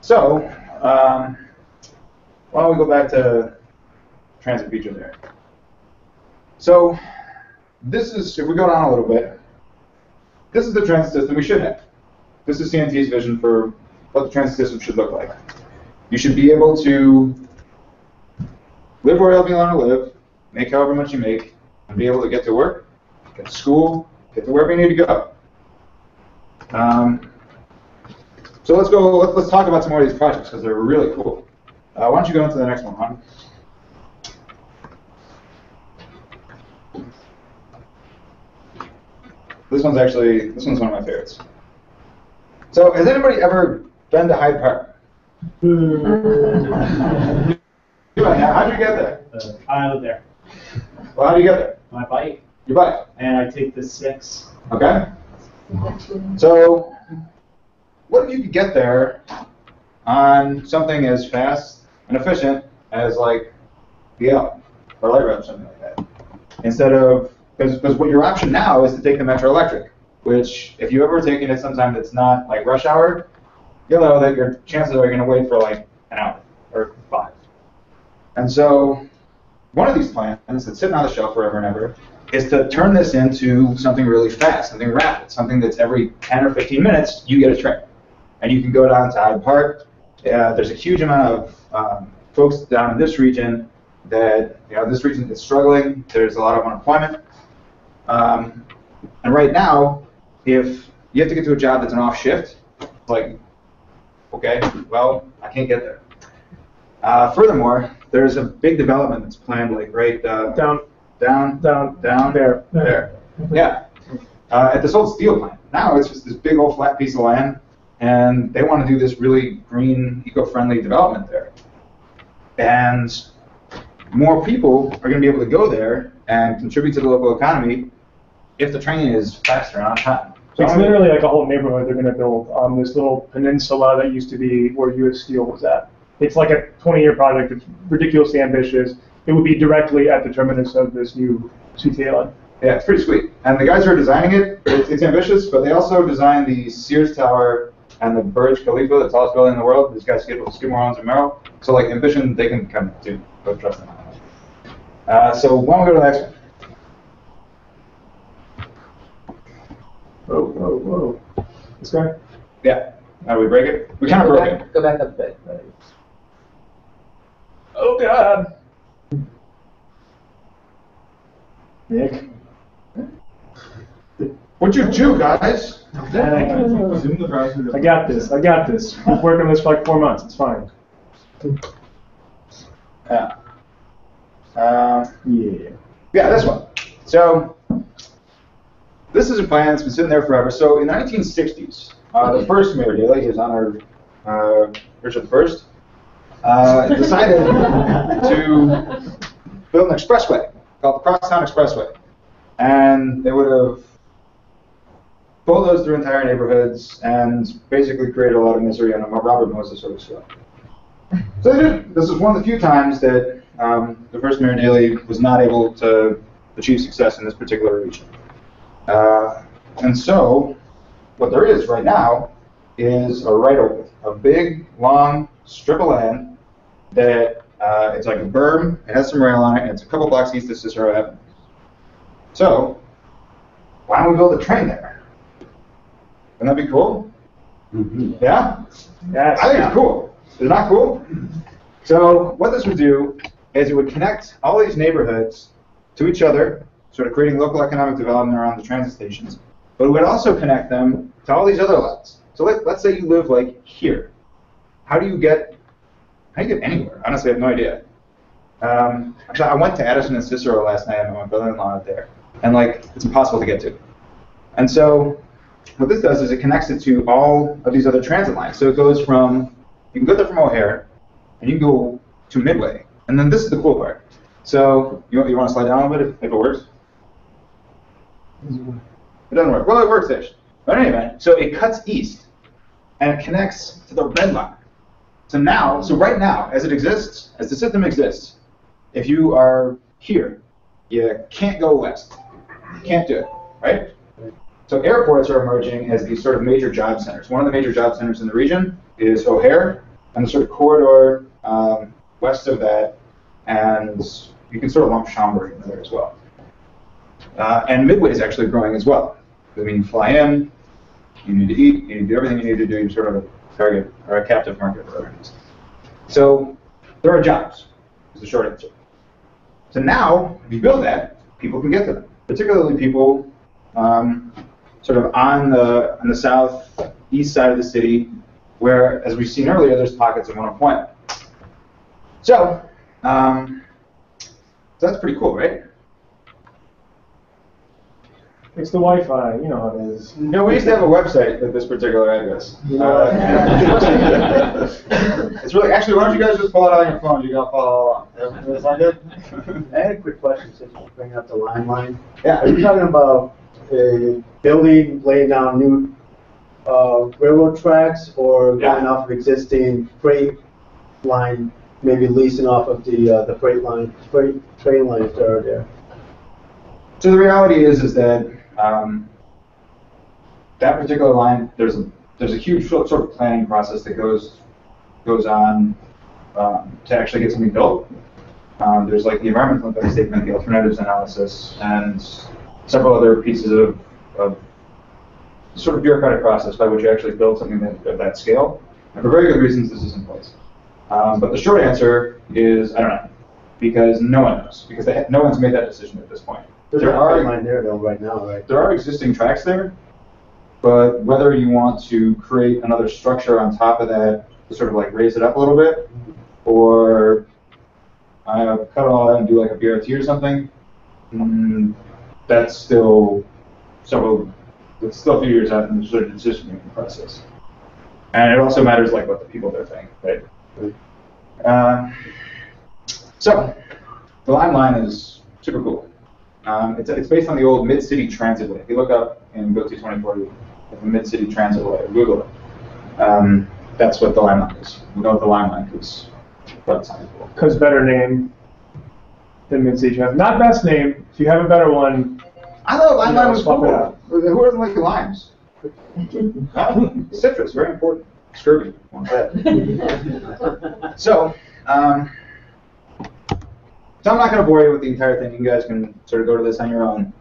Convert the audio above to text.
So, um, why don't we go back to Transit Future there? So, this is, if we go down a little bit, this is the transit system we should have. This is CNT's vision for what the transit system should look like. You should be able to live where you want to live, make however much you make, and be able to get to work, get to school, get to wherever you need to go. Um, so let's go. Let's, let's talk about some more of these projects because they're really cool. Uh, why don't you go into the next one, hon? This one's actually this one's one of my favorites. So has anybody ever been to Hyde Park? Yeah, How'd you get there? Uh, I live there. Well, how do you get there? My bike, Your bike. and I take the six. Okay. So, what if you could get there on something as fast and efficient as like BL or light rail or something like that? Instead of because what your option now is to take the Metro Electric, which if you ever taken it sometime that's not like rush hour, you'll know that your chances are you're going to wait for like an hour or five. And so, one of these plans that's sitting on the shelf forever and ever is to turn this into something really fast, something rapid, something that's every 10 or 15 minutes you get a train. And you can go down to Hyde Park. Uh, there's a huge amount of um, folks down in this region that, you know, this region is struggling. There's a lot of unemployment. Um, and right now, if you have to get to a job that's an off shift, like, okay, well, I can't get there. Uh, furthermore, there's a big development that's planned, like right uh, Down, down, down, down there. there. Yeah. Uh, at this old steel plant. Now it's just this big old flat piece of land, and they want to do this really green, eco-friendly development there. And more people are going to be able to go there and contribute to the local economy if the train is faster and on time. So It's literally like a whole neighborhood they're gonna build on this little peninsula that used to be where US Steel was at. It's like a 20-year project. It's ridiculously ambitious. It would be directly at the terminus of this new CTA line. Yeah, it's pretty sweet. And the guys who are designing it, it's, it's ambitious, but they also designed the Sears Tower and the Burj Khalifa, the tallest building in the world. These guys, Skid- Skidmore, Owings, and Merrill. So, like, ambition, they can come to. But trust them. Uh, so, why don't we go to the next one? Whoa, whoa, whoa. This guy? Yeah. Uh, we break it? We kind of Go broke back- it. Go back up a bit. Oh, God. Nick. What'd you do, guys? I got this. I got this. I've worked on this for like four months. It's fine. Yeah. Uh, Yeah. Yeah, this one. So this is a plan that's been sitting there forever. So in the 1960s, uh, the first mayor Daley, his honor uh, Richard I, uh, decided to build an expressway called the Crosstown Expressway, and they would have bulldozed through entire neighborhoods and basically created a lot of misery on a Robert Moses sort of scale. So did. This is one of the few times that um, the first mayor Daley was not able to achieve success in this particular region. Uh, and so, what there is right now is a right of way, a big, long strip of land that uh, it's like a berm, it has some rail on it, and it's a couple blocks east of Cicero Avenue. So, why don't we build a train there? Wouldn't that be cool? Yeah? Yes. I think it's cool. Is it not cool? So what this would do is it would connect all these neighborhoods to each other, sort of creating local economic development around the transit stations. But it would also connect them to all these other lots. So let, let's say you live like here. How do you get how do you get anywhere? Honestly, I have no idea. Um, actually, I went to Addison and Cicero last night. and my brother-in-law out there, and like it's impossible to get to. And so what this does is it connects it to all of these other transit lines. So it goes from, you can go there from O'Hare, and you can go to Midway. And then this is the cool part. So you, you want to slide down a little bit if, if it works? It doesn't work. Well, it works ish. But anyway, so it cuts east, and it connects to the red line. So now, so right now, as it exists, as the system exists, if you are here, you can't go west. You can't do it, right? So airports are emerging as these sort of major job centers. One of the major job centers in the region is O'Hare, and the sort of corridor um, west of that, and you can sort of lump Schaumburg in there as well. Uh, and Midway is actually growing as well. I mean, you fly in, you need to eat, you need to do everything you need to do. You're sort of a target or a captive market, it is. So there are jobs. Is the short answer. So now, if you build that, people can get to them, particularly people um, sort of on the on the southeast side of the city, where, as we've seen earlier, there's pockets of unemployment. So, um, so that's pretty cool, right? It's the Wi-Fi, you know how it is. No, we used to have a website at this particular address. Yeah. Uh, it's really actually. Why don't you guys just pull it out on your phone? You got to follow along. Is that good? I had a quick question since you bring up the Lime Line. Yeah. Are you talking about uh, building, laying down new uh, railroad tracks or Yeah. going off of existing freight line, maybe leasing off of the, uh, the freight line, freight train lines that are there? So the reality is, is that um, that particular line, there's a there's a huge sort of planning process that goes goes on um, to actually get something built. Um, there's like the environmental impact statement, the alternatives analysis, and several other pieces of, of sort of bureaucratic process by which you actually build something that, of that scale. And for very good reasons, this is in place. Um, but the short answer is I don't know, because no one knows, because they ha- no one's made that decision at this point. There's There are- line there though, right now, right? there are existing tracks there, but whether you want to create another structure on top of that to sort of like raise it up a little bit, or uh, cut it all out and do like a BRT or something, mm, that's still several, it's still a few years out in the sort of decision making process. And it also matters like what the people there think, right? Uh, so, the Lime Line is super cool. Um, it's, it's based on the old Mid City Transit Way. If you look up and go to 2040, the Mid City Transit Way, Google it. Um, that's what the Lime Line is. We know what the Lime Line is. Because better name than Mid-City Transit. Not best name. If you have a better one, I thought Lime You know, was swap it cool. Who doesn't like limes? Huh? Citrus, very important. Scurvy. So, um, so I'm not going to bore you with the entire thing. You guys can sort of go to this on your own.